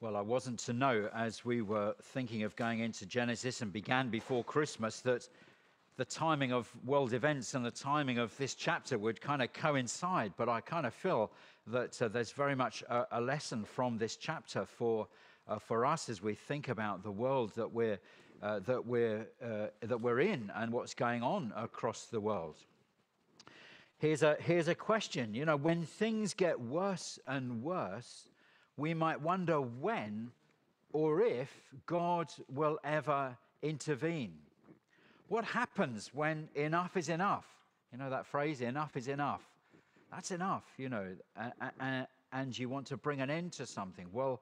Well, I wasn't to know as we were thinking of going into Genesis and began before Christmas that the timing of world events and the timing of this chapter would kind of coincide. But I kind of feel that uh, there's very much a, a, lesson from this chapter for, uh, for us as we think about the world that we're, uh, that, we're, uh, that we're in and what's going on across the world. Here's a, here's a question. You know, when things get worse and worse, we might wonder when or if God will ever intervene. What happens when enough is enough? You know that phrase, enough is enough. That's enough, you know, and you want to bring an end to something. Well,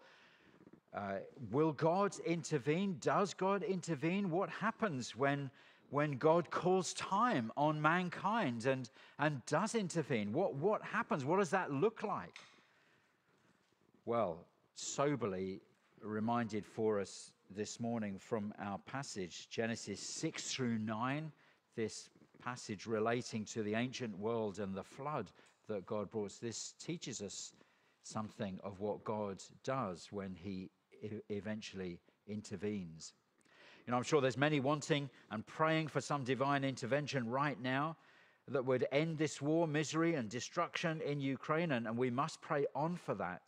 uh, will God intervene? Does God intervene? What happens when, when God calls time on mankind and, and does intervene? What, what happens? What does that look like? Well, soberly reminded for us this morning from our passage, Genesis 6 through 9, this passage relating to the ancient world and the flood that God brought. This teaches us something of what God does when he eventually intervenes. You know, I'm sure there's many wanting and praying for some divine intervention right now that would end this war, misery, and destruction in Ukraine, and, and we must pray on for that.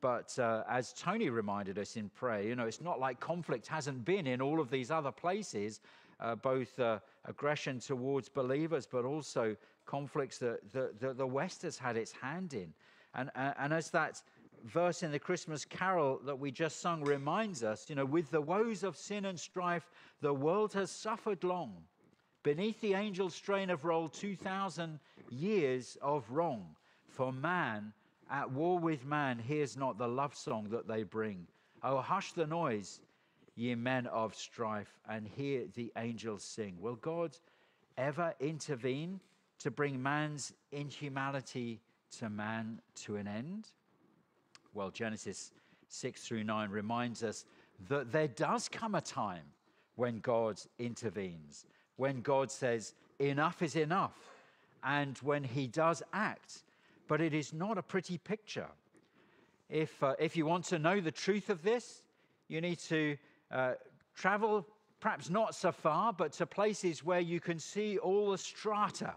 But uh, as Tony reminded us in prayer, you know, it's not like conflict hasn't been in all of these other places, uh, both uh, aggression towards believers, but also conflicts that, that, that, the West has had its hand in. And, uh, and as that verse in the Christmas carol that we just sung reminds us, you know, with the woes of sin and strife, the world has suffered long. Beneath the angel strain of roll 2,000 years of wrong. For man at war with man hears not the love song that they bring. Oh, hush the noise, ye men of strife, and hear the angels sing. Will God ever intervene to bring man's inhumanity to man to an end? Well, Genesis 6 through 9 reminds us that there does come a time when God intervenes, when God says, enough is enough, and when he does act but it is not a pretty picture. If, uh, if you want to know the truth of this, you need to uh, travel, perhaps not so far, but to places where you can see all the strata.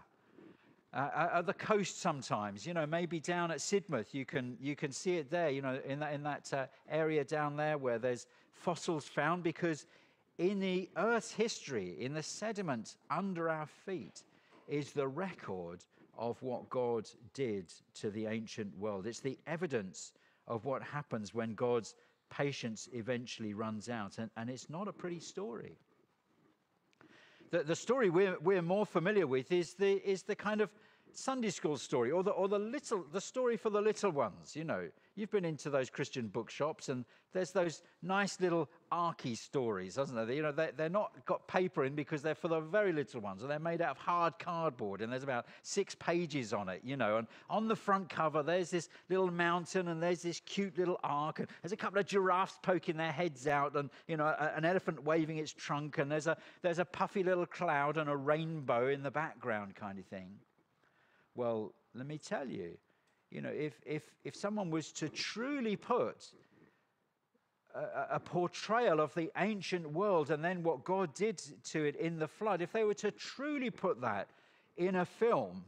Uh, at the coast sometimes, you know, maybe down at Sidmouth, you can, you can see it there, you know, in that, in that uh, area down there where there's fossils found, because in the Earth's history, in the sediment under our feet, is the record of what God did to the ancient world. It's the evidence of what happens when God's patience eventually runs out. And, and it's not a pretty story. The, the story we're, we're more familiar with is the, is the kind of Sunday school story or the, or the little the story for the little ones. You know, you've been into those Christian bookshops and there's those nice little arky stories, doesn't there? You know, they, they're not got paper in because they're for the very little ones and they're made out of hard cardboard and there's about six pages on it, you know. And on the front cover, there's this little mountain and there's this cute little ark and there's a couple of giraffes poking their heads out and, you know, a, an elephant waving its trunk and there's a, there's a puffy little cloud and a rainbow in the background kind of thing. Well, let me tell you, you know, if, if, if someone was to truly put a, a, portrayal of the ancient world and then what God did to it in the flood, if they were to truly put that in a film,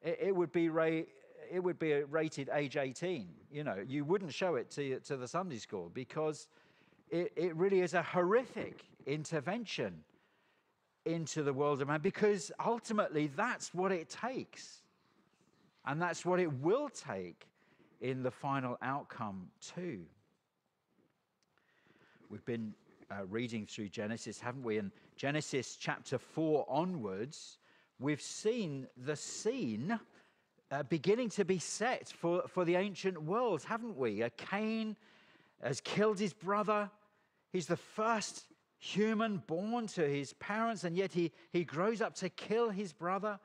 it, it would be ra- it would be rated age 18. You know, you wouldn't show it to, to the Sunday school because it, it really is a horrific intervention into the world of man because ultimately that's what it takes and that's what it will take in the final outcome, too. We've been uh, reading through Genesis, haven't we? In Genesis chapter 4 onwards, we've seen the scene uh, beginning to be set for, for the ancient world, haven't we? Uh, Cain has killed his brother. He's the first human born to his parents, and yet he, he grows up to kill his brother.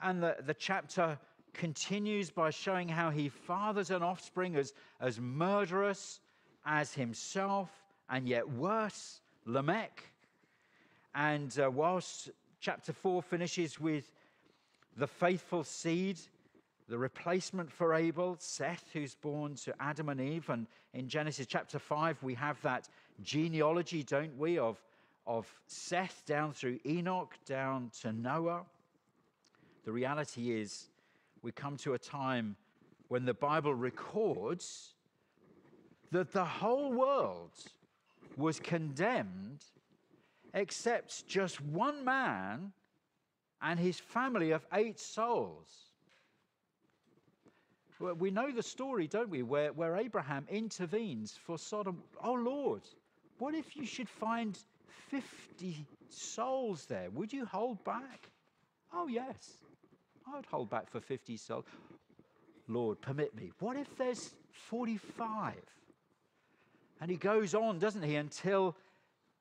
And the, the chapter continues by showing how he fathers an offspring as, as murderous as himself, and yet worse, Lamech. And uh, whilst chapter 4 finishes with the faithful seed the replacement for Abel, Seth, who's born to Adam and Eve. And in Genesis chapter 5, we have that genealogy, don't we, of, of Seth down through Enoch, down to Noah. The reality is, we come to a time when the Bible records that the whole world was condemned except just one man and his family of eight souls. We know the story, don't we, where, where Abraham intervenes for Sodom. Oh Lord, what if you should find 50 souls there? Would you hold back? Oh, yes, I would hold back for 50 souls. Lord, permit me. What if there's 45? And he goes on, doesn't he, until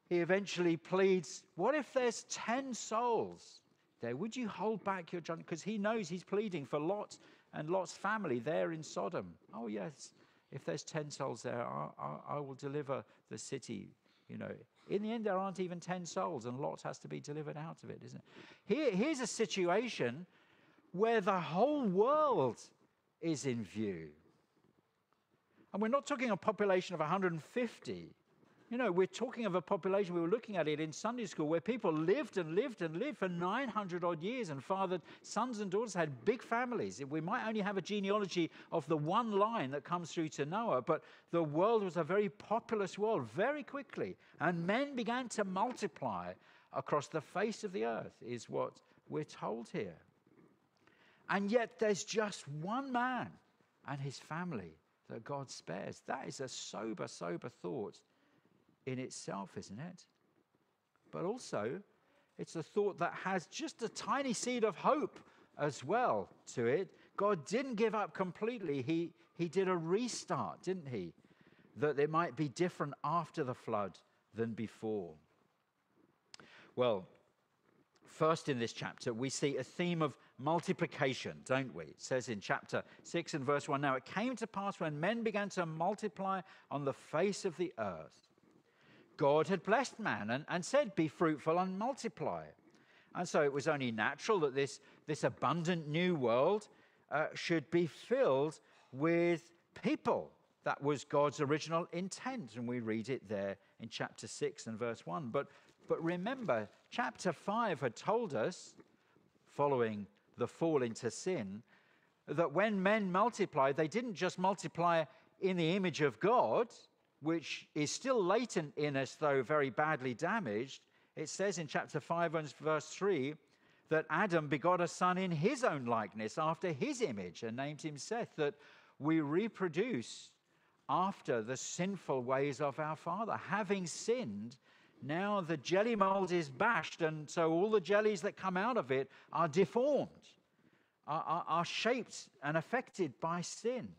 he eventually pleads, What if there's 10 souls there? Would you hold back your judgment? Because he knows he's pleading for Lot and Lot's family there in Sodom. Oh, yes, if there's 10 souls there, I, I, I will deliver the city. You know, in the end, there aren't even 10 souls, and Lot has to be delivered out of it, isn't it? Here, here's a situation where the whole world is in view. And we're not talking a population of 150. You know, we're talking of a population, we were looking at it in Sunday school, where people lived and lived and lived for 900 odd years and fathered sons and daughters, had big families. We might only have a genealogy of the one line that comes through to Noah, but the world was a very populous world very quickly. And men began to multiply across the face of the earth, is what we're told here. And yet there's just one man and his family that God spares. That is a sober, sober thought in itself, isn't it? But also, it's a thought that has just a tiny seed of hope as well to it. God didn't give up completely, He, he did a restart, didn't He? That it might be different after the flood than before. Well, first in this chapter, we see a theme of multiplication, don't we? It says in chapter 6 and verse 1 Now it came to pass when men began to multiply on the face of the earth God had blessed man and, and said, Be fruitful and multiply. And so it was only natural that this, this abundant new world uh, should be filled with people. That was God's original intent, and we read it there in chapter 6 and verse 1. But, but remember, chapter 5 had told us, following the fall into sin, that when men multiplied, they didn't just multiply in the image of God, which is still latent in us, though very badly damaged, it says in chapter 5 and verse 3 that Adam begot a son in his own likeness, after his image, and named him Seth, that we reproduce after the sinful ways of our father. Having sinned, now the jelly mold is bashed, and so all the jellies that come out of it are deformed, are, are, are shaped and affected by sin.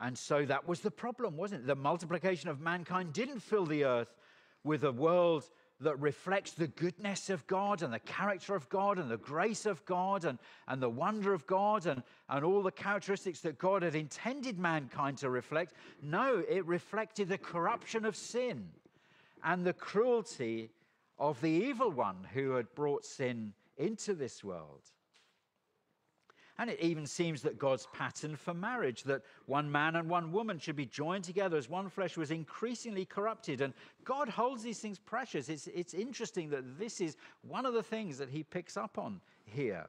And so that was the problem, wasn't it? The multiplication of mankind didn't fill the earth with a world that reflects the goodness of God and the character of God and the grace of God and, and the wonder of God and, and all the characteristics that God had intended mankind to reflect. No, it reflected the corruption of sin and the cruelty of the evil one who had brought sin into this world. And it even seems that God's pattern for marriage, that one man and one woman should be joined together as one flesh, was increasingly corrupted. And God holds these things precious. It's, it's interesting that this is one of the things that he picks up on here.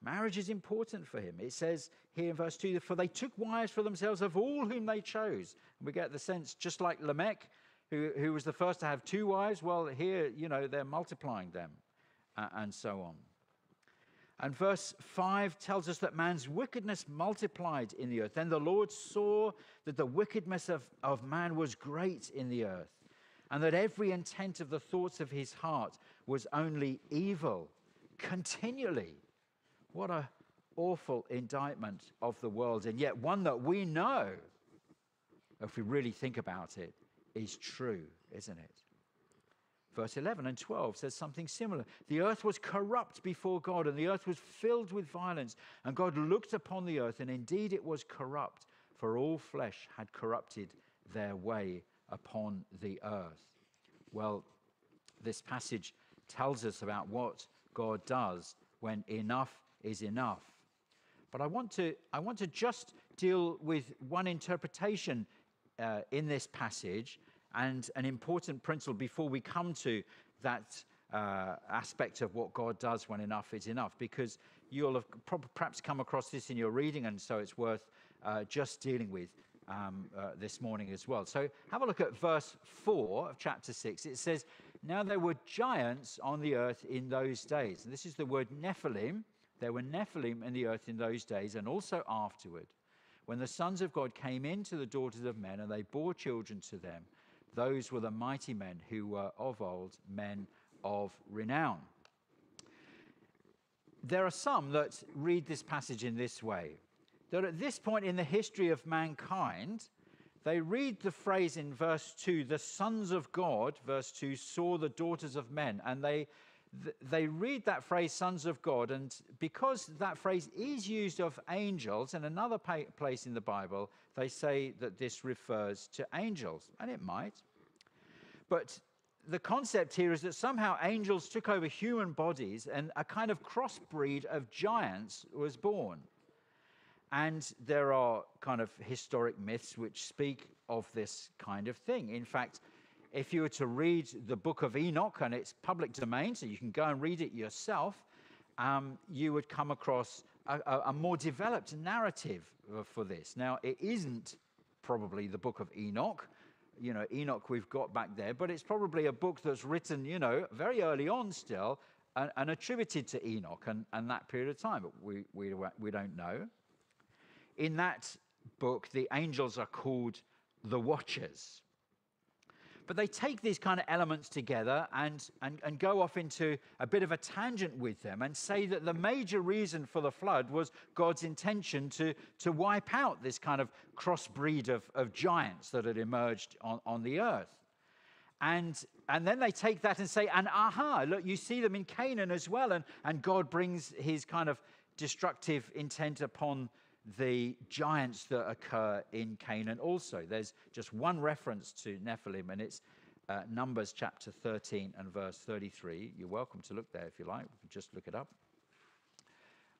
Marriage is important for him. It says here in verse 2 For they took wives for themselves of all whom they chose. And we get the sense, just like Lamech, who, who was the first to have two wives, well, here, you know, they're multiplying them uh, and so on. And verse 5 tells us that man's wickedness multiplied in the earth. Then the Lord saw that the wickedness of, of man was great in the earth, and that every intent of the thoughts of his heart was only evil continually. What a awful indictment of the world, and yet one that we know, if we really think about it, is true, isn't it? Verse 11 and 12 says something similar. The earth was corrupt before God, and the earth was filled with violence. And God looked upon the earth, and indeed it was corrupt, for all flesh had corrupted their way upon the earth. Well, this passage tells us about what God does when enough is enough. But I want to, I want to just deal with one interpretation uh, in this passage and an important principle before we come to that uh, aspect of what God does when enough is enough, because you'll have perhaps come across this in your reading, and so it's worth uh, just dealing with um, uh, this morning as well. So have a look at verse 4 of chapter 6. It says, Now there were giants on the earth in those days. And this is the word Nephilim. There were Nephilim in the earth in those days and also afterward, when the sons of God came into the daughters of men and they bore children to them. Those were the mighty men who were of old, men of renown. There are some that read this passage in this way that at this point in the history of mankind, they read the phrase in verse 2, the sons of God, verse 2, saw the daughters of men, and they they read that phrase, sons of God, and because that phrase is used of angels in another place in the Bible, they say that this refers to angels, and it might. But the concept here is that somehow angels took over human bodies and a kind of crossbreed of giants was born. And there are kind of historic myths which speak of this kind of thing. In fact, if you were to read the book of Enoch, and it's public domain, so you can go and read it yourself, um, you would come across a, a, more developed narrative for this. Now, it isn't probably the book of Enoch. You know, Enoch we've got back there, but it's probably a book that's written, you know, very early on still and, and attributed to Enoch and, and that period of time, but we, we, we don't know. In that book, the angels are called the Watchers. But they take these kind of elements together and, and, and go off into a bit of a tangent with them and say that the major reason for the flood was God's intention to, to wipe out this kind of crossbreed of, of giants that had emerged on, on the earth. And, and then they take that and say, and aha, look, you see them in Canaan as well. And, and God brings his kind of destructive intent upon the giants that occur in Canaan also. There's just one reference to Nephilim, and it's uh, Numbers chapter 13 and verse 33. You're welcome to look there if you like. Just look it up.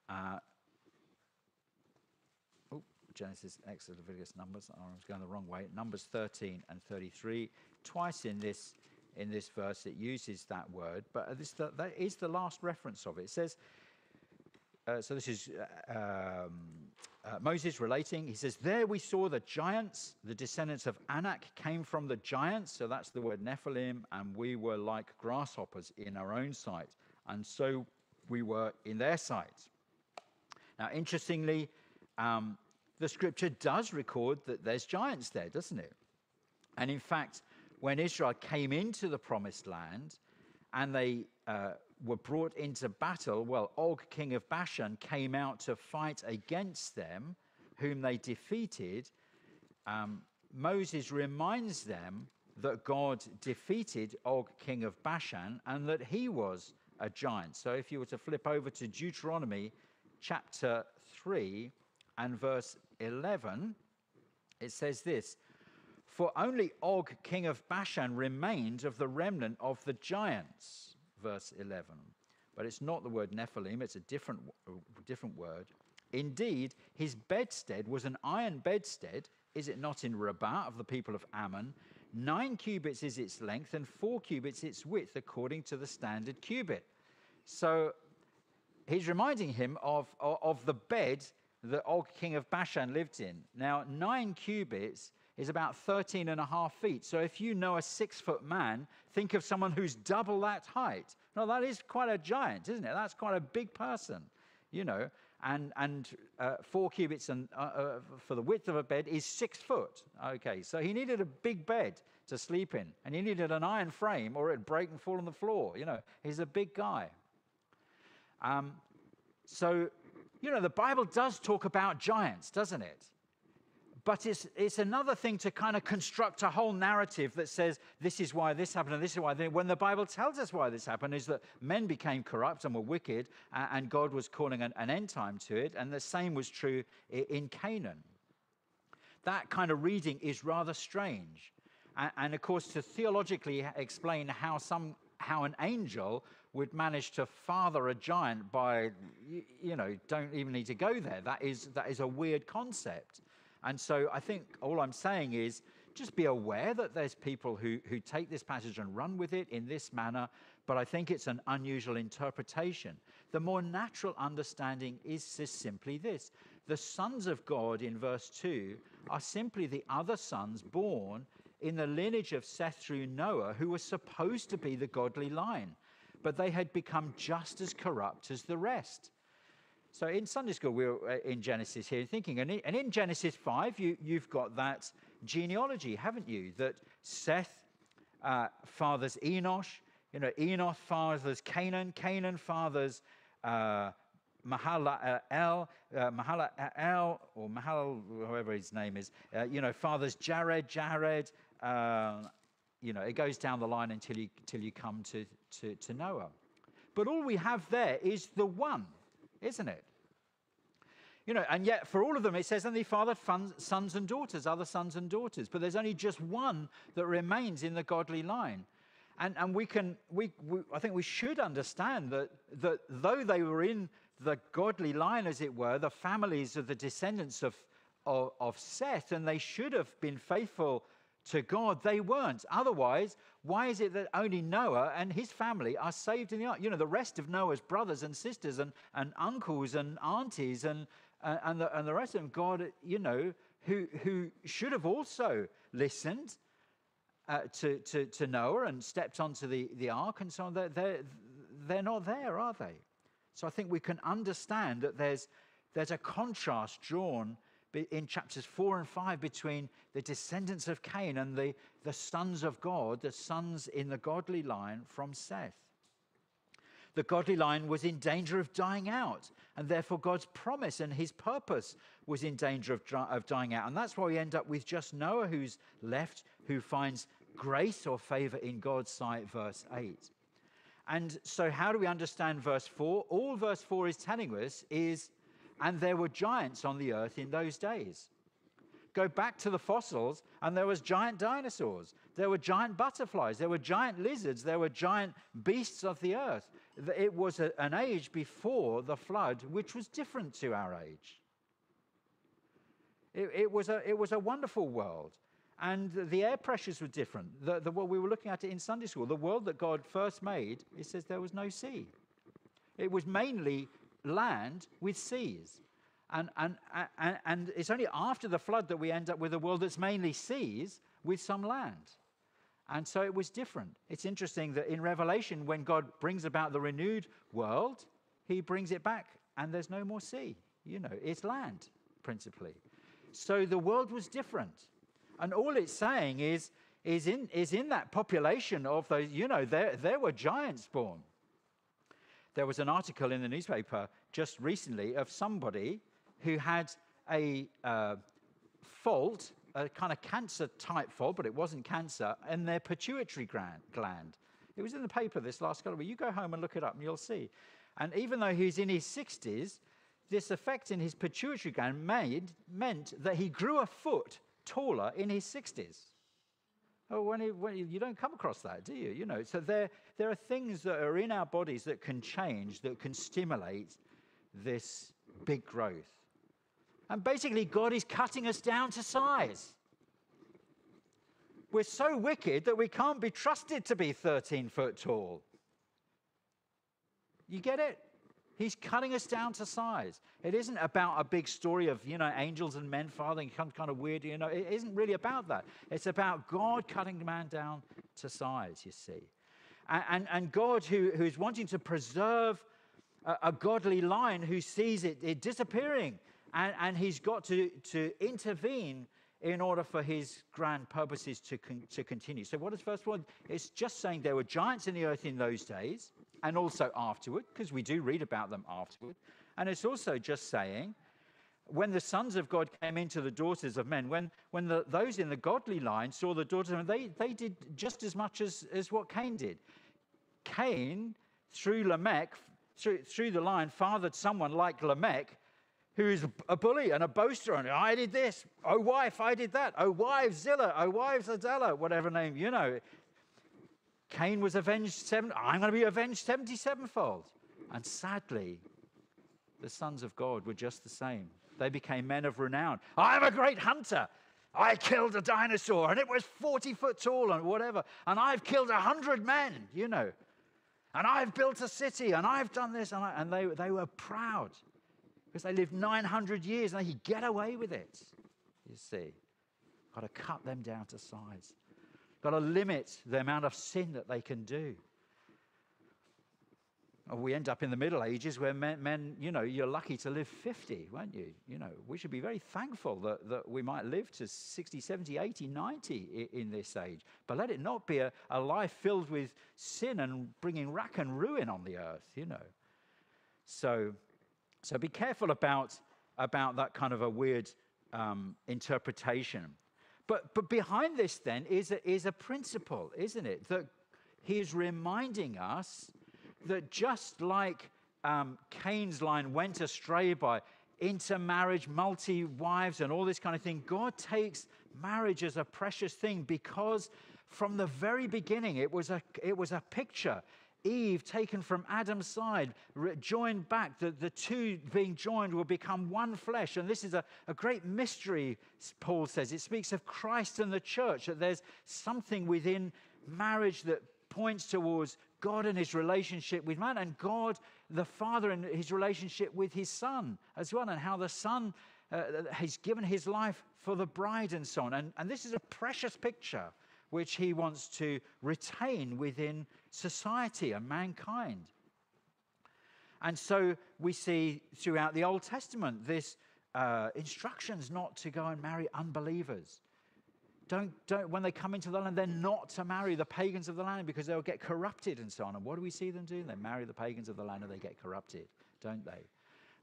Uh, oh, Genesis, Exodus, Leviticus, Numbers. Oh, I was going the wrong way. Numbers 13 and 33. Twice in this in this verse it uses that word, but this, that is the last reference of it. It says, uh, so this is uh, um, uh, Moses relating. He says, There we saw the giants, the descendants of Anak came from the giants. So that's the word Nephilim. And we were like grasshoppers in our own sight. And so we were in their sight. Now, interestingly, um, the scripture does record that there's giants there, doesn't it? And in fact, when Israel came into the promised land and they uh, were brought into battle, well, Og, king of Bashan, came out to fight against them, whom they defeated. Um, Moses reminds them that God defeated Og, king of Bashan, and that he was a giant. So if you were to flip over to Deuteronomy chapter 3 and verse 11, it says this For only Og, king of Bashan, remained of the remnant of the giants verse 11. But it's not the word Nephilim, it's a different, different word. Indeed, his bedstead was an iron bedstead, is it not in Rabbah of the people of Ammon? Nine cubits is its length, and four cubits its width, according to the standard cubit. So he's reminding him of, of, the bed that Og king of Bashan lived in. Now, nine cubits is about 13 and a half feet. So if you know a six foot man, think of someone who's double that height. No, that is quite a giant, isn't it? That's quite a big person, you know. And, and uh, four cubits and, uh, uh, for the width of a bed is six foot. Okay, so he needed a big bed to sleep in, and he needed an iron frame or it'd break and fall on the floor. You know, he's a big guy. Um, so, you know, the Bible does talk about giants, doesn't it? But it's, it's another thing to kind of construct a whole narrative that says this is why this happened and this is why. When the Bible tells us why this happened, is that men became corrupt and were wicked, and God was calling an, an end time to it. And the same was true in Canaan. That kind of reading is rather strange. And, and of course, to theologically explain how some how an angel would manage to father a giant by, you, you know, don't even need to go there. That is, that is a weird concept. And so I think all I'm saying is just be aware that there's people who, who take this passage and run with it in this manner, but I think it's an unusual interpretation. The more natural understanding is simply this the sons of God in verse 2 are simply the other sons born in the lineage of Seth through Noah, who were supposed to be the godly line, but they had become just as corrupt as the rest. So in Sunday school, we were uh, in Genesis here thinking, and in, Genesis 5, you, you've got that genealogy, haven't you? That Seth uh, fathers Enosh, you know, Enosh fathers Cainan, Cainan fathers uh, Mahalalel, uh, Mahalalel, or Mahal, whoever his name is, uh, you know, fathers Jared, Jared, uh, you know, it goes down the line until you, until you come to, to, to Noah. But all we have there is the one, isn't it? You know, and yet for all of them it says, and they fathered sons and daughters, other sons and daughters. But there's only just one that remains in the godly line. And, and we can, we, we, I think we should understand that, that though they were in the godly line, as it were, the families of the descendants of, of, of Seth, and they should have been faithful to God. They weren't. Otherwise, why is it that only Noah and his family are saved in the ark? You know, the rest of Noah's brothers and sisters and, and uncles and aunties and, uh, and, the, and the rest of them, God, you know, who, who should have also listened uh, to, to, to Noah and stepped onto the, the ark and so on, they're, they're, they're not there, are they? So I think we can understand that there's, there's a contrast drawn in chapters 4 and 5 between the descendants of Cain and the, the sons of God, the sons in the godly line from Seth. The godly line was in danger of dying out, and therefore God's promise and his purpose was in danger of, of dying out. And that's why we end up with just Noah who's left, who finds grace or favor in God's sight, verse 8. And so, how do we understand verse 4? All verse 4 is telling us is, and there were giants on the earth in those days. Go back to the fossils, and there was giant dinosaurs. There were giant butterflies. There were giant lizards. There were giant beasts of the earth. It was a, an age before the flood, which was different to our age. It, it, was, a, it was a wonderful world. And the air pressures were different. The, the, we were looking at it in Sunday school. The world that God first made, it says there was no sea. It was mainly land with seas. And, and, and, and it's only after the flood that we end up with a world that's mainly seas with some land. And so it was different. It's interesting that in Revelation, when God brings about the renewed world, he brings it back and there's no more sea. You know, it's land, principally. So the world was different. And all it's saying is, is, in, is in that population of those, you know, there, there were giants born. There was an article in the newspaper just recently of somebody who had a uh, fault, a kind of cancer type fault, but it wasn't cancer, in their pituitary gland. It was in the paper this last couple of weeks. You go home and look it up and you'll see. And even though he's in his 60s, this effect in his pituitary gland made, meant that he grew a foot taller in his 60s. Oh, when, he, when he, you don't come across that, do you? You know, so there, there are things that are in our bodies that can change, that can stimulate this big growth. And basically, God is cutting us down to size. We're so wicked that we can't be trusted to be 13 foot tall. You get it? He's cutting us down to size. It isn't about a big story of, you know, angels and men fathering, kind of weird, you know. It isn't really about that. It's about God cutting man down to size, you see. And, and, and God, who, who's wanting to preserve a, a godly line, who sees it, it disappearing, and, and he's got to, to intervene in order for his grand purposes to, con- to continue. So, what is verse 1? It's just saying there were giants in the earth in those days and also afterward, because we do read about them afterward. And it's also just saying, when the sons of God came into the daughters of men, when, when the, those in the godly line saw the daughters of men, they, they did just as much as, as what Cain did. Cain, through Lamech, through, through the line, fathered someone like Lamech, who is a bully and a boaster, and I did this, oh wife, I did that, oh wife Zillah, oh wife Adela, whatever name, you know. Cain was avenged seven. I'm going to be avenged 77 fold. And sadly, the sons of God were just the same. They became men of renown. I'm a great hunter. I killed a dinosaur and it was 40 foot tall and whatever. And I've killed 100 men, you know. And I've built a city and I've done this. And, I, and they, they were proud because they lived 900 years and they could get away with it. You see, got to cut them down to size, got to limit the amount of sin that they can do we end up in the Middle Ages where men, men, you know, you're lucky to live 50, weren't you? You know, we should be very thankful that, that we might live to 60, 70, 80, 90 in, in this age. But let it not be a, a life filled with sin and bringing rack and ruin on the earth, you know. So, so be careful about, about that kind of a weird um, interpretation. But, but behind this, then, is a, is a principle, isn't it? That he is reminding us that just like um, Cain's line went astray by intermarriage, multi wives, and all this kind of thing, God takes marriage as a precious thing because from the very beginning it was a, it was a picture. Eve taken from Adam's side, joined back, the, the two being joined will become one flesh. And this is a, a great mystery, Paul says. It speaks of Christ and the church, that there's something within marriage that points towards God and his relationship with man, and God the Father and his relationship with his Son as well, and how the Son uh, has given his life for the bride and so on. And, and this is a precious picture which he wants to retain within society and mankind. And so we see throughout the Old Testament this uh, instructions not to go and marry unbelievers. Don't, don't, when they come into the land, they're not to marry the pagans of the land because they'll get corrupted and so on. And what do we see them do? They marry the pagans of the land and they get corrupted, don't they?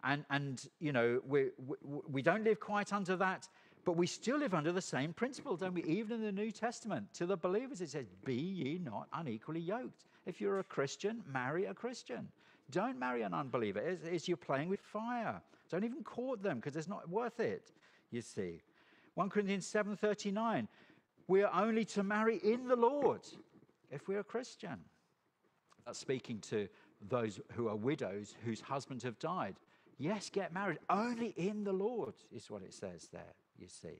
And, and you know, we, we, we don't live quite under that, but we still live under the same principle, don't we? Even in the New Testament, to the believers, it says, Be ye not unequally yoked. If you're a Christian, marry a Christian. Don't marry an unbeliever. It's, it's you're playing with fire. Don't even court them because it's not worth it, you see. 1 Corinthians 7:39, we are only to marry in the Lord if we're a Christian. That's speaking to those who are widows whose husbands have died. Yes, get married only in the Lord is what it says there, you see.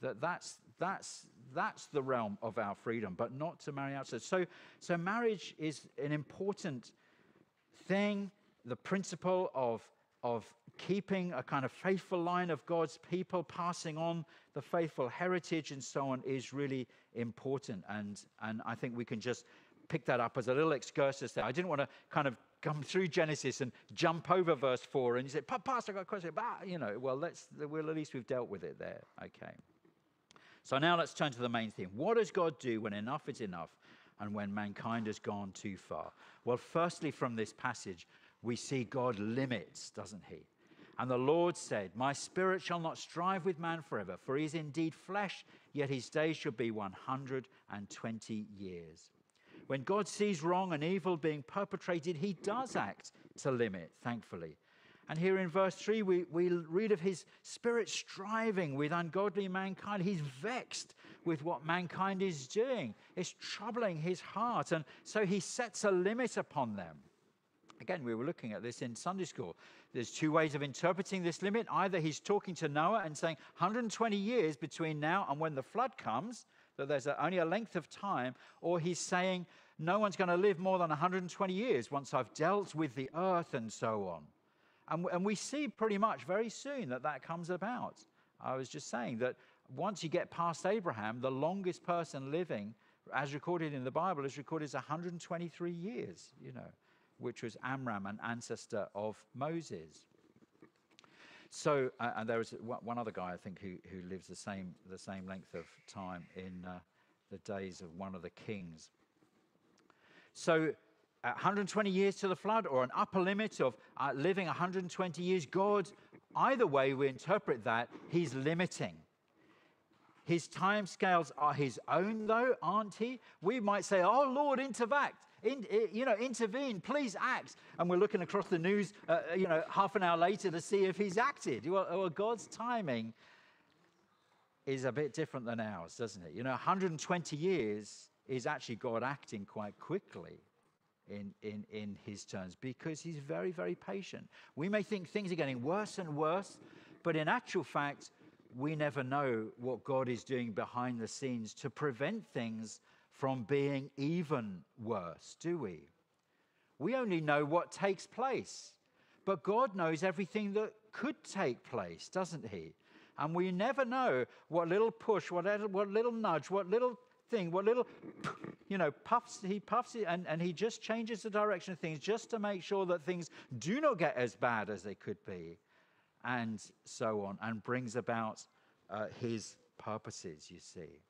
That that's that's that's the realm of our freedom, but not to marry outside. So so marriage is an important thing, the principle of of keeping a kind of faithful line of God's people, passing on the faithful heritage and so on is really important. And, and I think we can just pick that up as a little excursus there. I didn't want to kind of come through Genesis and jump over verse 4 and you say, Pastor, I got a question. But, you know, well, let's, well, at least we've dealt with it there. Okay. So now let's turn to the main theme. What does God do when enough is enough and when mankind has gone too far? Well, firstly, from this passage, we see God limits, doesn't he? And the Lord said, My spirit shall not strive with man forever, for he is indeed flesh, yet his days shall be 120 years. When God sees wrong and evil being perpetrated, he does act to limit, thankfully. And here in verse 3, we, we read of his spirit striving with ungodly mankind. He's vexed with what mankind is doing, it's troubling his heart. And so he sets a limit upon them. Again, we were looking at this in Sunday school. There's two ways of interpreting this limit. Either he's talking to Noah and saying 120 years between now and when the flood comes, that there's only a length of time, or he's saying no one's going to live more than 120 years once I've dealt with the earth and so on. And, and we see pretty much very soon that that comes about. I was just saying that once you get past Abraham, the longest person living, as recorded in the Bible, is recorded as 123 years, you know which was Amram, an ancestor of Moses. So, uh, and there is one other guy, I think, who, who lives the same, the same length of time in uh, the days of one of the kings. So, uh, 120 years to the flood, or an upper limit of uh, living 120 years, God, either way we interpret that, He's limiting. His time scales are His own, though, aren't He? We might say, Oh Lord, intervect in, you know, intervene, please act. And we're looking across the news, uh, uh, you know, half an hour later to see if he's acted. Well, God's timing is a bit different than ours, doesn't it? You know, 120 years is actually God acting quite quickly in, in, in his terms because he's very, very patient. We may think things are getting worse and worse, but in actual fact, we never know what God is doing behind the scenes to prevent things from being even worse, do we? We only know what takes place, but God knows everything that could take place, doesn't He? And we never know what little push, what, what little nudge, what little thing, what little, you know, puffs, he puffs it and, and he just changes the direction of things just to make sure that things do not get as bad as they could be, and so on, and brings about uh, his purposes, you see.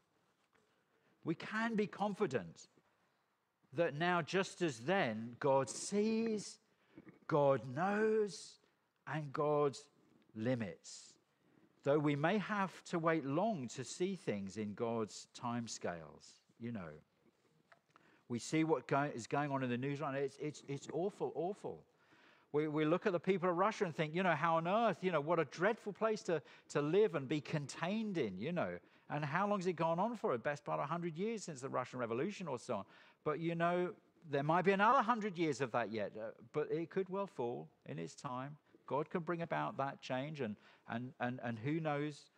We can be confident that now, just as then, God sees, God knows, and God limits though we may have to wait long to see things in God's timescales, you know. We see what go- is going on in the news right now. It's, it's, it's awful, awful. We, we look at the people of Russia and think, you know, how on earth, you know, what a dreadful place to, to live and be contained in, you know. And how long has it gone on for? Best part of 100 years since the Russian Revolution or so on. But, you know, there might be another 100 years of that yet, uh, but it could well fall in its time. God can bring about that change, and, and, and, and who knows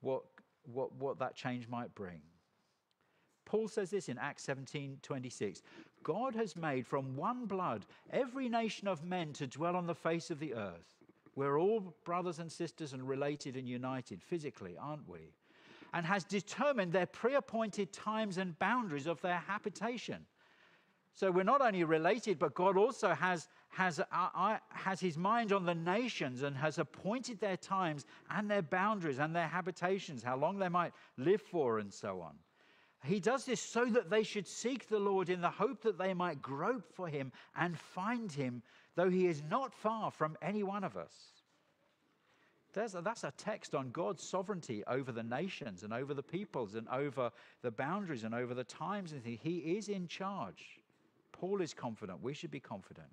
what, what, what that change might bring. Paul says this in Acts 17 26. God has made from one blood every nation of men to dwell on the face of the earth. We're all brothers and sisters and related and united physically, aren't we? And has determined their pre appointed times and boundaries of their habitation. So we're not only related, but God also has, has, uh, uh, has his mind on the nations and has appointed their times and their boundaries and their habitations, how long they might live for, and so on. He does this so that they should seek the Lord in the hope that they might grope for him and find him, though he is not far from any one of us. A, that's a text on God's sovereignty over the nations and over the peoples and over the boundaries and over the times. And he is in charge. Paul is confident. We should be confident.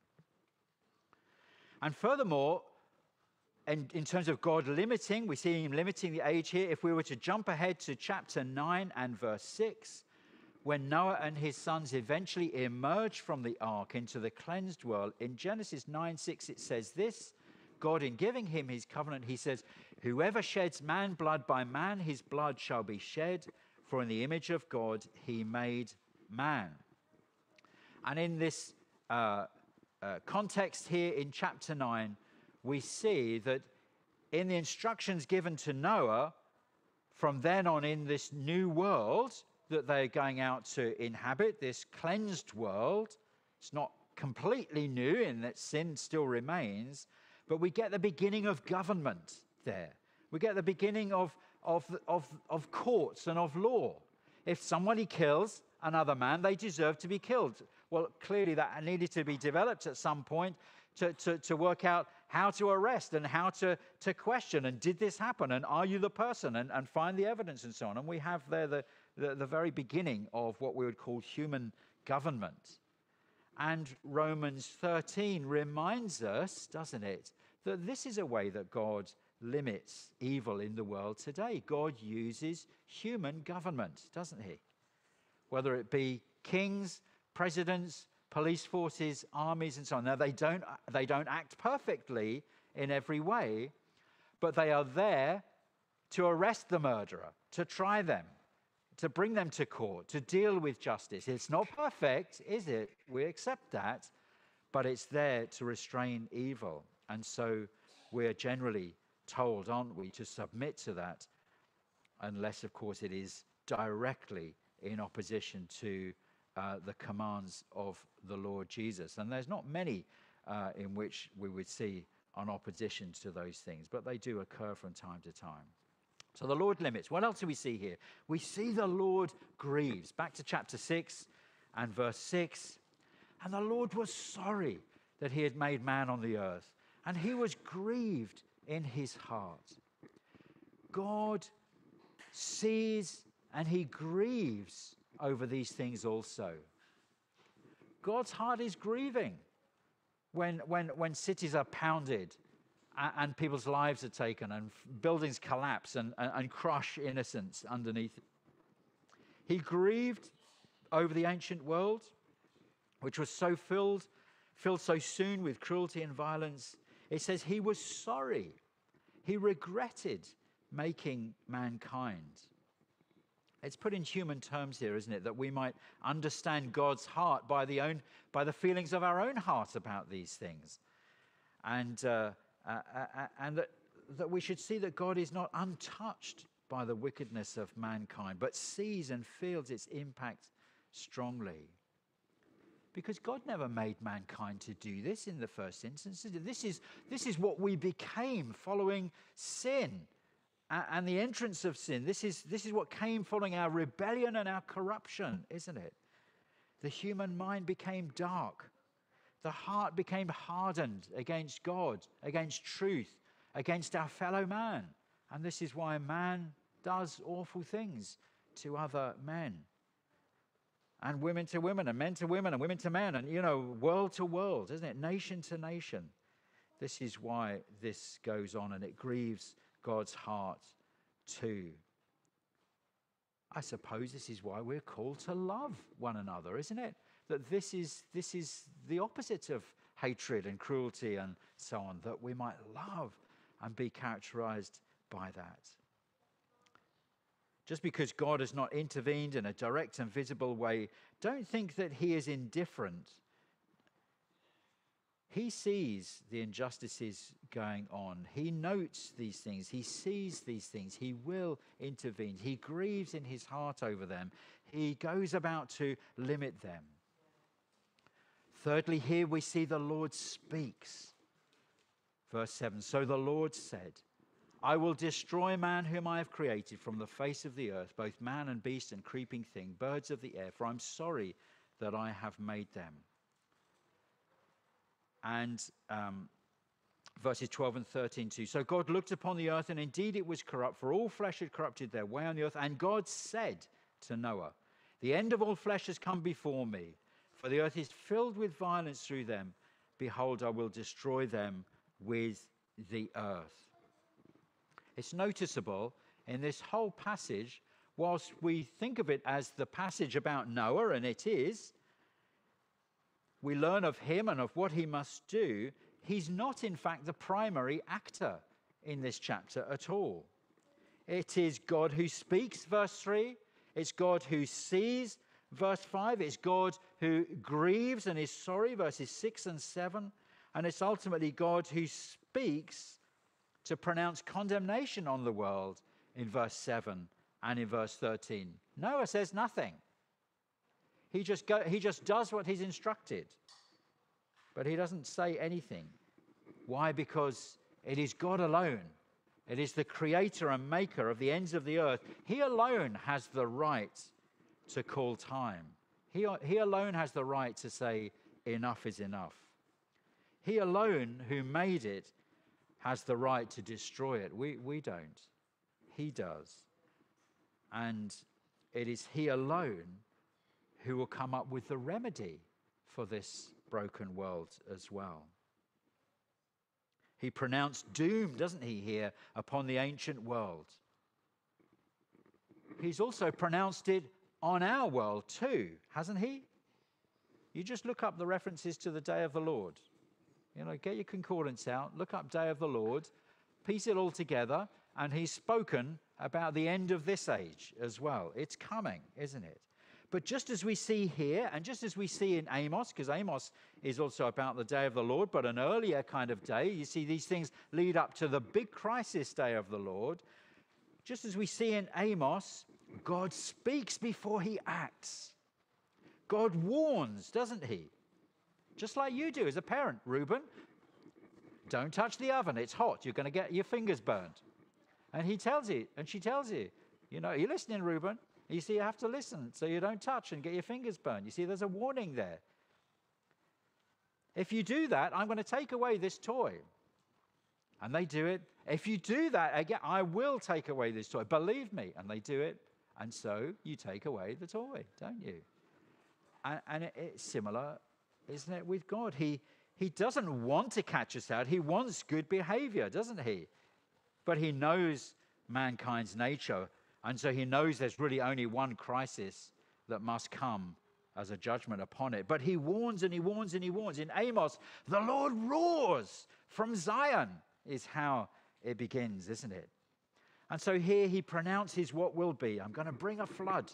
And furthermore, in, in terms of God limiting, we see him limiting the age here. If we were to jump ahead to chapter 9 and verse 6, when Noah and his sons eventually emerge from the ark into the cleansed world, in Genesis 9 6, it says this God, in giving him his covenant, he says, Whoever sheds man blood by man, his blood shall be shed, for in the image of God he made man. And in this uh, uh, context here in chapter 9, we see that in the instructions given to Noah, from then on in this new world that they're going out to inhabit, this cleansed world, it's not completely new in that sin still remains, but we get the beginning of government there. We get the beginning of, of, of, of courts and of law. If somebody kills another man, they deserve to be killed. Well, clearly that needed to be developed at some point to, to, to work out how to arrest and how to, to question and did this happen and are you the person and, and find the evidence and so on. And we have there the, the, the very beginning of what we would call human government. And Romans 13 reminds us, doesn't it, that this is a way that God limits evil in the world today. God uses human government, doesn't he? Whether it be kings presidents, police forces, armies, and so on. Now, they don't, they don't act perfectly in every way, but they are there to arrest the murderer, to try them, to bring them to court, to deal with justice. It's not perfect, is it? We accept that, but it's there to restrain evil. And so we're generally told, aren't we, to submit to that, unless, of course, it is directly in opposition to uh, the commands of the Lord Jesus. And there's not many uh, in which we would see an opposition to those things, but they do occur from time to time. So the Lord limits. What else do we see here? We see the Lord grieves. Back to chapter 6 and verse 6. And the Lord was sorry that he had made man on the earth, and he was grieved in his heart. God sees and he grieves over these things also. God's heart is grieving when, when, when cities are pounded and, and people's lives are taken and buildings collapse and, and, and crush innocence underneath. He grieved over the ancient world, which was so filled, filled so soon with cruelty and violence, it says he was sorry. He regretted making mankind. It's put in human terms here, isn't it? That we might understand God's heart by the, own, by the feelings of our own heart about these things. And, uh, uh, and that, that we should see that God is not untouched by the wickedness of mankind, but sees and feels its impact strongly. Because God never made mankind to do this in the first instance. This is, this is what we became following sin and the entrance of sin. This is, this is what came following our rebellion and our corruption, isn't it? The human mind became dark. The heart became hardened against God, against truth, against our fellow man. And this is why man does awful things to other men. And women to women, and men to women, and women to men, and, you know, world to world, isn't it? Nation to nation. This is why this goes on, and it grieves God's heart too. I suppose this is why we're called to love one another, isn't it? That this is, this is the opposite of hatred and cruelty and so on, that we might love and be characterized by that. Just because God has not intervened in a direct and visible way, don't think that He is indifferent he sees the injustices going on. He notes these things. He sees these things. He will intervene. He grieves in his heart over them. He goes about to limit them. Thirdly, here we see the Lord speaks. Verse 7 So the Lord said, I will destroy man whom I have created from the face of the earth, both man and beast and creeping thing, birds of the air, for I'm sorry that I have made them and um, verses 12 and 13 too. So God looked upon the earth, and indeed it was corrupt, for all flesh had corrupted their way on the earth. And God said to Noah, The end of all flesh has come before me, for the earth is filled with violence through them. Behold, I will destroy them with the earth. It's noticeable in this whole passage, whilst we think of it as the passage about Noah, and it is, we learn of him and of what he must do, he's not, in fact, the primary actor in this chapter at all. It is God who speaks, verse 3. It's God who sees, verse 5. It's God who grieves and is sorry, verses 6 and 7. And it's ultimately God who speaks to pronounce condemnation on the world in verse 7 and in verse 13. Noah says nothing. He just, go, he just does what he's instructed. But he doesn't say anything. Why? Because it is God alone. It is the creator and maker of the ends of the earth. He alone has the right to call time. He, he alone has the right to say, enough is enough. He alone, who made it, has the right to destroy it. We, we don't. He does. And it is He alone who will come up with the remedy for this broken world as well. He pronounced doom, doesn't he, here upon the ancient world? He's also pronounced it on our world too, hasn't he? You just look up the references to the day of the Lord. You know, get your concordance out, look up day of the Lord, piece it all together, and he's spoken about the end of this age as well. It's coming, isn't it? But just as we see here, and just as we see in Amos, because Amos is also about the day of the Lord, but an earlier kind of day, you see these things lead up to the big crisis day of the Lord. Just as we see in Amos, God speaks before he acts. God warns, doesn't he? Just like you do as a parent, Reuben. Don't touch the oven, it's hot, you're going to get your fingers burned. And he tells you, and she tells you, you know, are you listening, Reuben? You see, you have to listen so you don't touch and get your fingers burned. You see, there's a warning there. If you do that, I'm going to take away this toy. And they do it. If you do that again, I will take away this toy. Believe me. And they do it. And so you take away the toy, don't you? And, and it, it's similar, isn't it, with God? He, he doesn't want to catch us out. He wants good behavior, doesn't he? But he knows mankind's nature and so he knows there's really only one crisis that must come as a judgment upon it. But he warns and he warns and he warns. In Amos, the Lord roars from Zion, is how it begins, isn't it? And so here he pronounces what will be I'm going to bring a flood,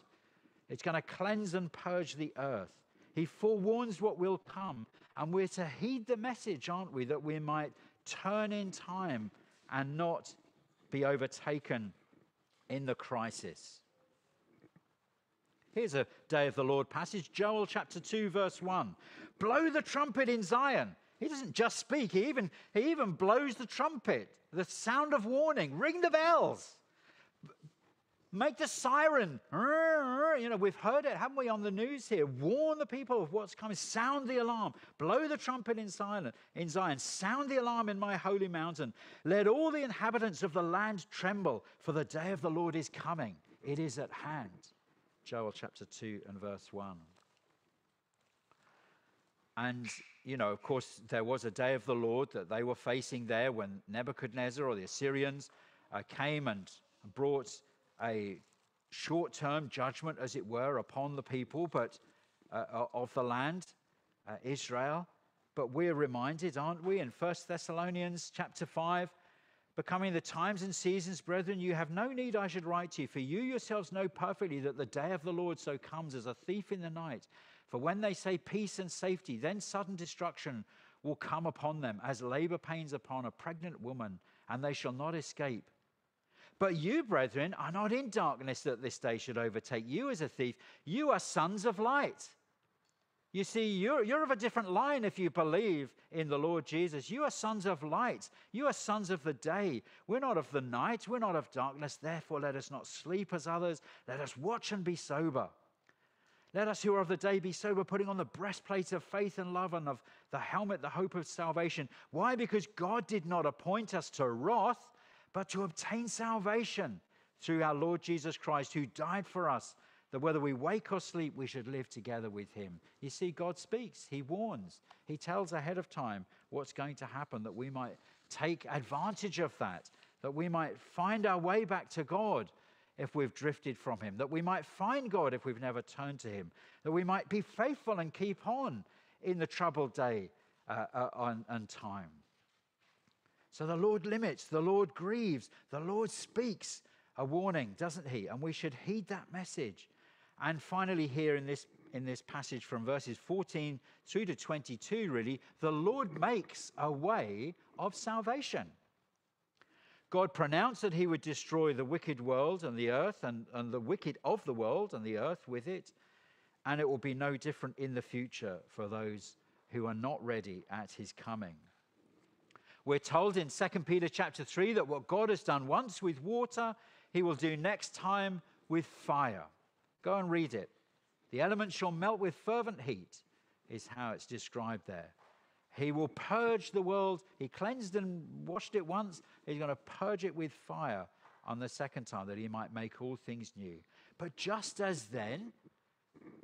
it's going to cleanse and purge the earth. He forewarns what will come. And we're to heed the message, aren't we, that we might turn in time and not be overtaken in the crisis. Here's a day of the Lord passage, Joel chapter 2, verse 1. Blow the trumpet in Zion. He doesn't just speak, he even, he even blows the trumpet, the sound of warning. Ring the bells. Make the siren. You know, we've heard it, haven't we, on the news here? Warn the people of what's coming. Sound the alarm. Blow the trumpet in Zion. In Zion. Sound the alarm in my holy mountain. Let all the inhabitants of the land tremble, for the day of the Lord is coming. It is at hand. Joel chapter 2 and verse 1. And, you know, of course, there was a day of the Lord that they were facing there when Nebuchadnezzar or the Assyrians uh, came and brought a short term judgment, as it were, upon the people but, uh, uh, of the land, uh, Israel. But we're reminded, aren't we, in 1 Thessalonians chapter 5, becoming the times and seasons, brethren, you have no need I should write to you, for you yourselves know perfectly that the day of the Lord so comes as a thief in the night. For when they say peace and safety, then sudden destruction will come upon them as labor pains upon a pregnant woman, and they shall not escape. But you, brethren, are not in darkness that this day should overtake you as a thief. You are sons of light. You see, you're, you're of a different line if you believe in the Lord Jesus. You are sons of light. You are sons of the day. We're not of the night. We're not of darkness. Therefore, let us not sleep as others. Let us watch and be sober. Let us who are of the day be sober, putting on the breastplate of faith and love and of the helmet, the hope of salvation. Why? Because God did not appoint us to wrath, but to obtain salvation through our Lord Jesus Christ, who died for us that whether we wake or sleep, we should live together with him. You see, God speaks, he warns, he tells ahead of time what's going to happen, that we might take advantage of that, that we might find our way back to God if we've drifted from him, that we might find God if we've never turned to him, that we might be faithful and keep on in the troubled day uh, uh, and time. So the Lord limits, the Lord grieves, the Lord speaks a warning, doesn't he? And we should heed that message. And finally, here in this, in this passage from verses 14 through to 22, really, the Lord makes a way of salvation. God pronounced that he would destroy the wicked world and the earth, and, and the wicked of the world and the earth with it. And it will be no different in the future for those who are not ready at his coming. We're told in 2 Peter chapter 3 that what God has done once with water, he will do next time with fire. Go and read it. The elements shall melt with fervent heat, is how it's described there. He will purge the world. He cleansed and washed it once. He's going to purge it with fire on the second time that he might make all things new. But just as then,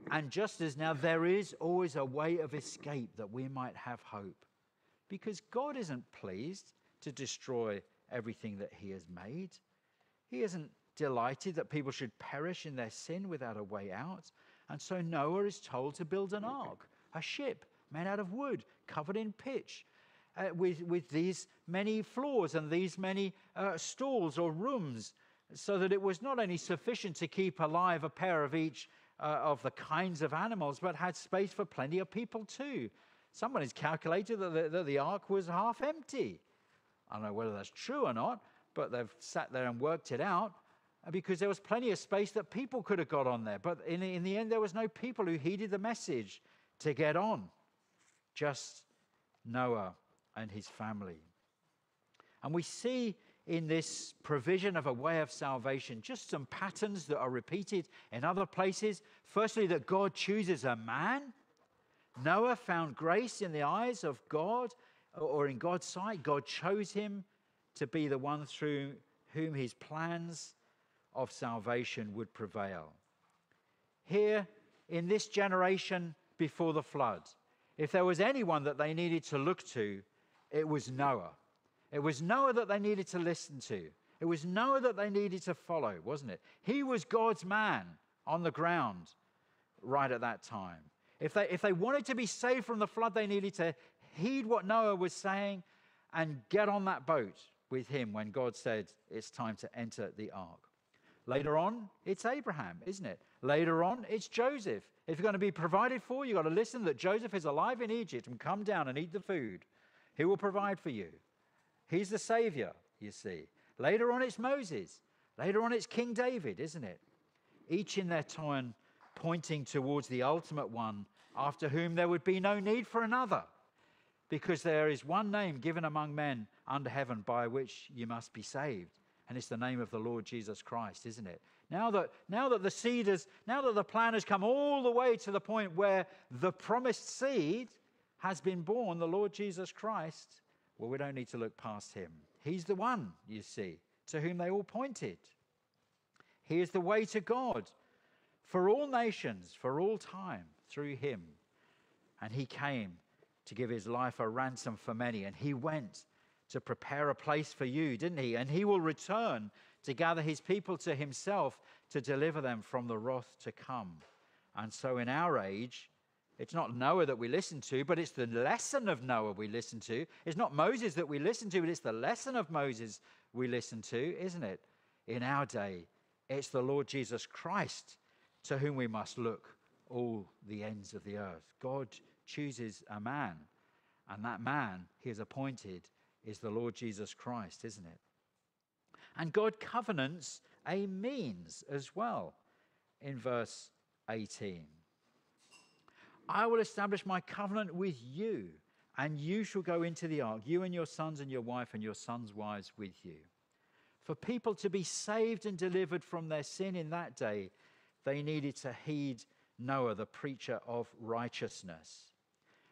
and just as now, there is always a way of escape that we might have hope. Because God isn't pleased to destroy everything that he has made. He isn't delighted that people should perish in their sin without a way out. And so Noah is told to build an ark, a ship made out of wood, covered in pitch, uh, with, with these many floors and these many uh, stalls or rooms, so that it was not only sufficient to keep alive a pair of each uh, of the kinds of animals, but had space for plenty of people too. Someone has calculated that the, that the ark was half empty. I don't know whether that's true or not, but they've sat there and worked it out uh, because there was plenty of space that people could have got on there. But in, in the end, there was no people who heeded the message to get on, just Noah and his family. And we see in this provision of a way of salvation just some patterns that are repeated in other places. Firstly, that God chooses a man. Noah found grace in the eyes of God or in God's sight. God chose him to be the one through whom his plans of salvation would prevail. Here, in this generation before the flood, if there was anyone that they needed to look to, it was Noah. It was Noah that they needed to listen to. It was Noah that they needed to follow, wasn't it? He was God's man on the ground right at that time. If they, if they wanted to be saved from the flood, they needed to heed what Noah was saying and get on that boat with him when God said it's time to enter the ark. Later on, it's Abraham, isn't it? Later on, it's Joseph. If you're going to be provided for, you've got to listen that Joseph is alive in Egypt and come down and eat the food. He will provide for you. He's the Savior, you see. Later on, it's Moses. Later on, it's King David, isn't it? Each in their turn pointing towards the ultimate one, after whom there would be no need for another, because there is one name given among men under heaven by which you must be saved. And it's the name of the Lord Jesus Christ, isn't it? Now that, now that the seed has, now that the plan has come all the way to the point where the promised seed has been born, the Lord Jesus Christ, well, we don't need to look past him. He's the one, you see, to whom they all pointed. He is the way to God for all nations, for all time, through him. And he came to give his life a ransom for many. And he went to prepare a place for you, didn't he? And he will return to gather his people to himself to deliver them from the wrath to come. And so in our age, it's not Noah that we listen to, but it's the lesson of Noah we listen to. It's not Moses that we listen to, but it's the lesson of Moses we listen to, isn't it? In our day, it's the Lord Jesus Christ to whom we must look all the ends of the earth. God chooses a man, and that man he has appointed is the Lord Jesus Christ, isn't it? And God covenants a means as well in verse 18. I will establish my covenant with you, and you shall go into the ark, you and your sons and your wife and your sons' wives with you. For people to be saved and delivered from their sin in that day, they needed to heed Noah, the preacher of righteousness,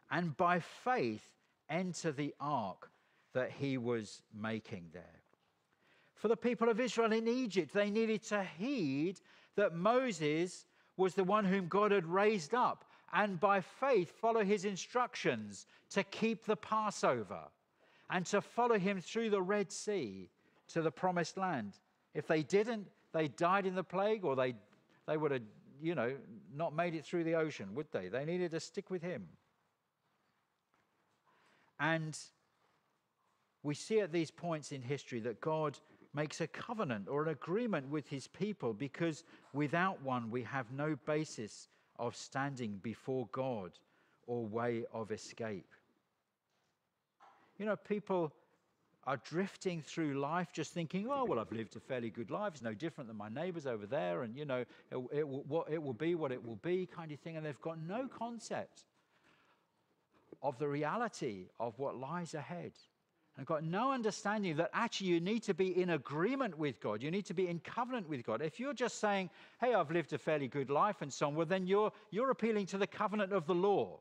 and by faith enter the ark that he was making there. For the people of Israel in Egypt, they needed to heed that Moses was the one whom God had raised up, and by faith follow his instructions to keep the Passover and to follow him through the Red Sea to the promised land. If they didn't, they died in the plague or they they would have, you know, not made it through the ocean, would they? They needed to stick with him. And we see at these points in history that God makes a covenant or an agreement with his people because without one we have no basis of standing before God or way of escape. You know, people are drifting through life just thinking, oh, well, I've lived a fairly good life. It's no different than my neighbors over there. And, you know, it, it, will, what, it will be what it will be, kind of thing. And they've got no concept of the reality of what lies ahead. And got no understanding that actually you need to be in agreement with God. You need to be in covenant with God. If you're just saying, hey, I've lived a fairly good life and so on, well, then you're, you're appealing to the covenant of the law.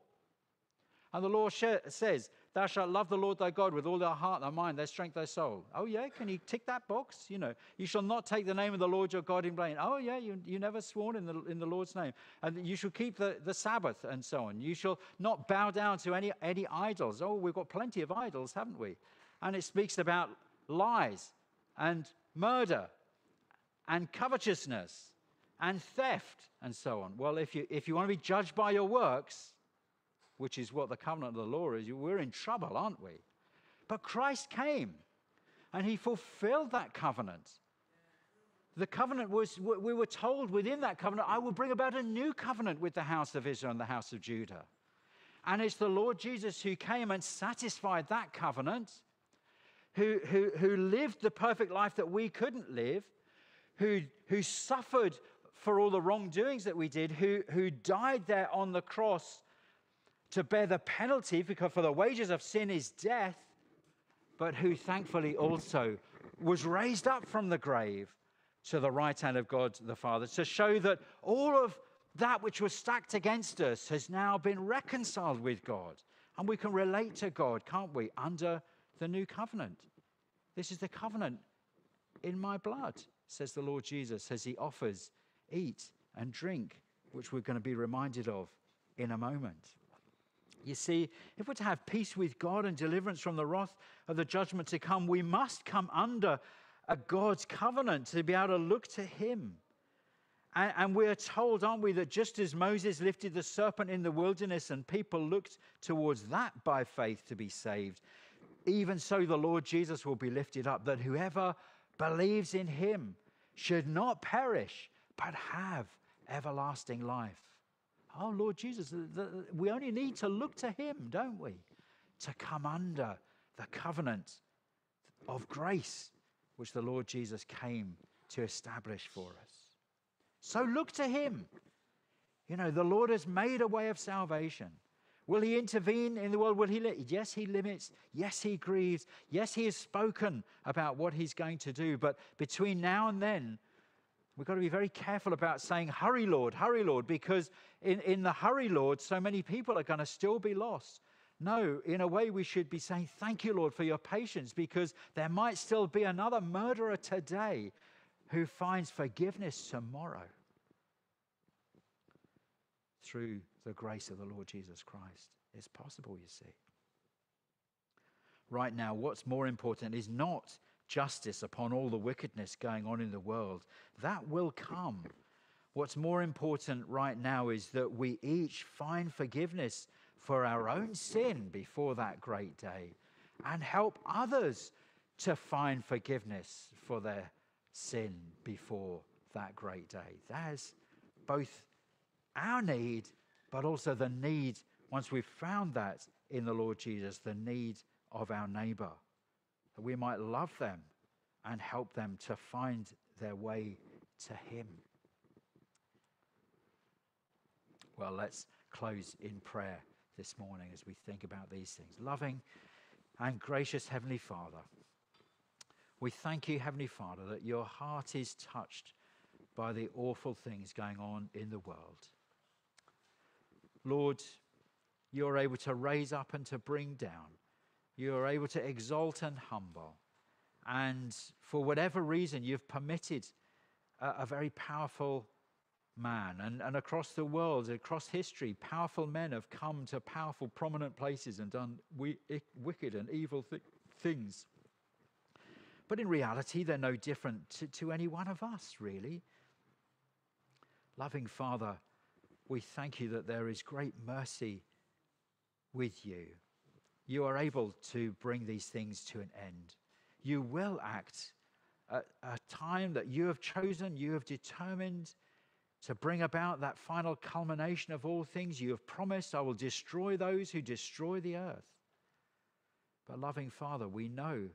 And the law says Thou shalt love the Lord thy God with all thy heart, thy mind, thy strength, thy soul. Oh, yeah, can you tick that box? You know, you shall not take the name of the Lord your God in vain. Oh, yeah, you, you never sworn in the, in the Lord's name. And you shall keep the, the Sabbath and so on. You shall not bow down to any, any idols. Oh, we've got plenty of idols, haven't we? And it speaks about lies and murder and covetousness and theft and so on. Well, if you, if you want to be judged by your works, which is what the covenant of the law is, we're in trouble, aren't we? But Christ came and he fulfilled that covenant. The covenant was, we were told within that covenant, I will bring about a new covenant with the house of Israel and the house of Judah. And it's the Lord Jesus who came and satisfied that covenant, who, who, who lived the perfect life that we couldn't live, who, who suffered for all the wrongdoings that we did, who, who died there on the cross to bear the penalty, because for the wages of sin is death, but who thankfully also was raised up from the grave to the right hand of God the Father to show that all of that which was stacked against us has now been reconciled with God. And we can relate to God, can't we, under the new covenant. This is the covenant in my blood, says the Lord Jesus, as he offers eat and drink, which we're going to be reminded of in a moment. You see, if we're to have peace with God and deliverance from the wrath of the judgment to come, we must come under a God's covenant to be able to look to Him And, and we're told, aren't we, that just as Moses lifted the serpent in the wilderness and people looked towards that by faith to be saved, even so the Lord Jesus will be lifted up, that whoever believes in him should not perish, but have everlasting life. Oh, Lord Jesus, we only need to look to him, don't we? To come under the covenant of grace which the Lord Jesus came to establish for us. So look to him. You know, the Lord has made a way of salvation. Will he intervene in the world? Will he? Li- yes, he limits. Yes, he grieves. Yes, he has spoken about what he's going to do. But between now and then, we've got to be very careful about saying, Hurry, Lord, hurry, Lord, because in, in the hurry, Lord, so many people are going to still be lost. No, in a way, we should be saying, Thank you, Lord, for your patience, because there might still be another murderer today who finds forgiveness tomorrow through the grace of the Lord Jesus Christ. It's possible, you see. Right now, what's more important is not justice upon all the wickedness going on in the world. That will come. What's more important right now is that we each find forgiveness for our own sin before that great day and help others to find forgiveness for their sin before that great day. There's both our need, but also the need, once we've found that in the Lord Jesus, the need of our neighbor, that we might love them and help them to find their way to Him. Well, let's close in prayer this morning as we think about these things. Loving and gracious Heavenly Father, we thank you, Heavenly Father, that your heart is touched by the awful things going on in the world. Lord, you're able to raise up and to bring down. You are able to exalt and humble. And for whatever reason, you've permitted a, a very powerful man. And, and across the world, across history, powerful men have come to powerful, prominent places and done we, wicked and evil th- things. But in reality, they're no different to, to any one of us, really. Loving Father, we thank you that there is great mercy with you. You are able to bring these things to an end. You will act at a time that you have chosen, you have determined to bring about that final culmination of all things. You have promised, I will destroy those who destroy the earth. But, loving Father, we know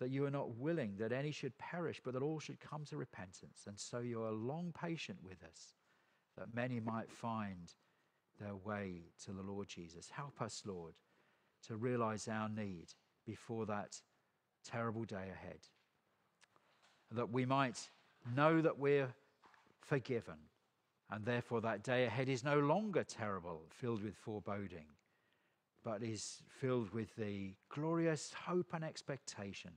that you are not willing that any should perish, but that all should come to repentance. And so you are long patient with us that many might find their way to the Lord Jesus. Help us, Lord, to realize our need before that terrible day ahead. That we might know that we're forgiven, and therefore that day ahead is no longer terrible, filled with foreboding, but is filled with the glorious hope and expectation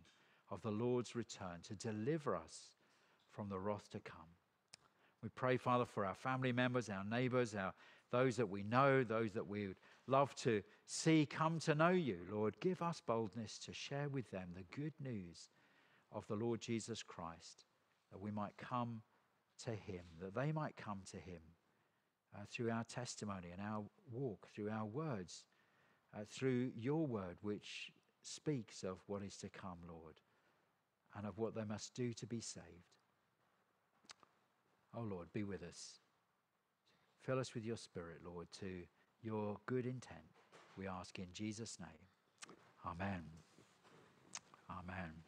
of the Lord's return to deliver us from the wrath to come. We pray, Father, for our family members, our neighbors, our, those that we know, those that we would love to see come to know you. Lord, give us boldness to share with them the good news of the Lord Jesus Christ, that we might come to him, that they might come to him uh, through our testimony and our walk, through our words, uh, through your word, which speaks of what is to come, Lord, and of what they must do to be saved. Oh Lord, be with us. Fill us with your spirit, Lord, to your good intent. We ask in Jesus' name. Amen. Amen.